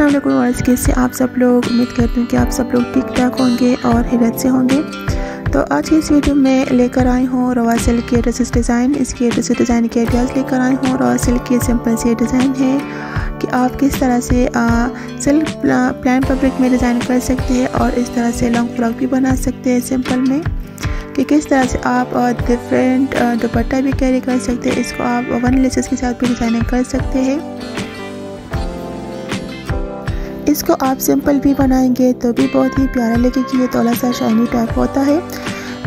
वालेकुम कैसे आप सब लोग, उम्मीद करती हूँ कि आप सब लोग ठीक ठाक होंगे और हिरत से होंगे। तो आज की इस वीडियो में लेकर आई हूँ रवा सिल्क के ड्रेसेस डिज़ाइन। इसके ड्रेसेस डिज़ाइन के आइडियाज़ लेकर आई हूँ। रवा सिल्क के सिंपल से डिज़ाइन है कि आप किस तरह से सिल्क प्लान फैब्रिक में डिज़ाइन कर सकते हैं और इस तरह से लॉन्ग फ्रॉक भी बना सकते हैं सिंपल में। कि किस तरह से आप डिफरेंट दुपट्टा भी कैरी कर सकते हैं। इसको आप वन लेसेस के साथ भी डिज़ाइनिंग कर सकते हैं। इसको आप सिंपल भी बनाएँगे तो भी बहुत ही प्यारा लगेगी। ये थोड़ा सा शाइनी टाइप होता है।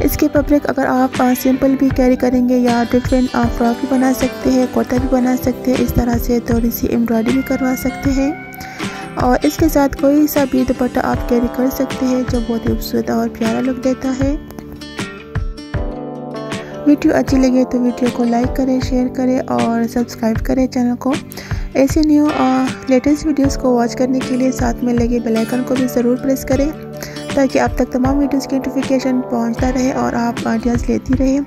इसके पब्लिक अगर आप सिंपल भी कैरी करेंगे या डिफरेंट आप फ्रॉक भी बना सकते हैं, कुर्ता भी बना सकते हैं, इस तरह से थोड़ी सी एम्ब्रॉयडरी भी करवा सकते हैं। और इसके साथ कोई सा भी दुपट्टा आप कैरी कर सकते हैं जो बहुत ही खूबसूरत और प्यारा लुक देता है। वीडियो अच्छी लगे तो वीडियो को लाइक करें शेयर करें और सब्सक्राइब करें चैनल को। ऐसे न्यू लेटेस्ट वीडियोस को वॉच करने के लिए साथ में लगे बेल आइकन को भी ज़रूर प्रेस करें, ताकि आप तक तमाम वीडियोस की नोटिफिकेशन पहुँचता रहे और आप आइडियाज़ लेती रहे।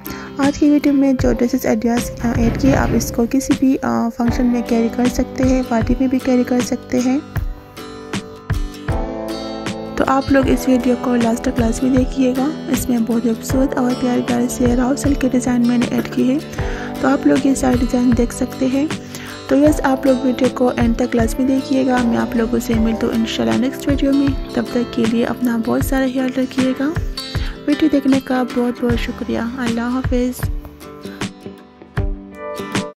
आज की वीडियो में जो ड्रेसेस आइडियाज़ ऐड किए, आप इसको किसी भी फ़ंक्शन में कैरी कर सकते हैं पार्टी में भी कैरी कर सकते हैं। आप लोग इस वीडियो को लास्ट तक में देखिएगा। इसमें बहुत खूबसूरत और प्यारे प्यारे से राव सिल्क के डिज़ाइन मैंने ऐड की है। तो आप लोग ये सारे डिज़ाइन देख सकते हैं। तो यस, आप लोग वीडियो को एंड तक क्लास में देखिएगा। मैं आप लोगों से मिलता हूँ इंशाल्लाह नेक्स्ट वीडियो में। तब तक के लिए अपना बहुत सारा ख्याल रखिएगा। वीडियो देखने का बहुत बहुत शुक्रिया। अल्लाह हाफिज़।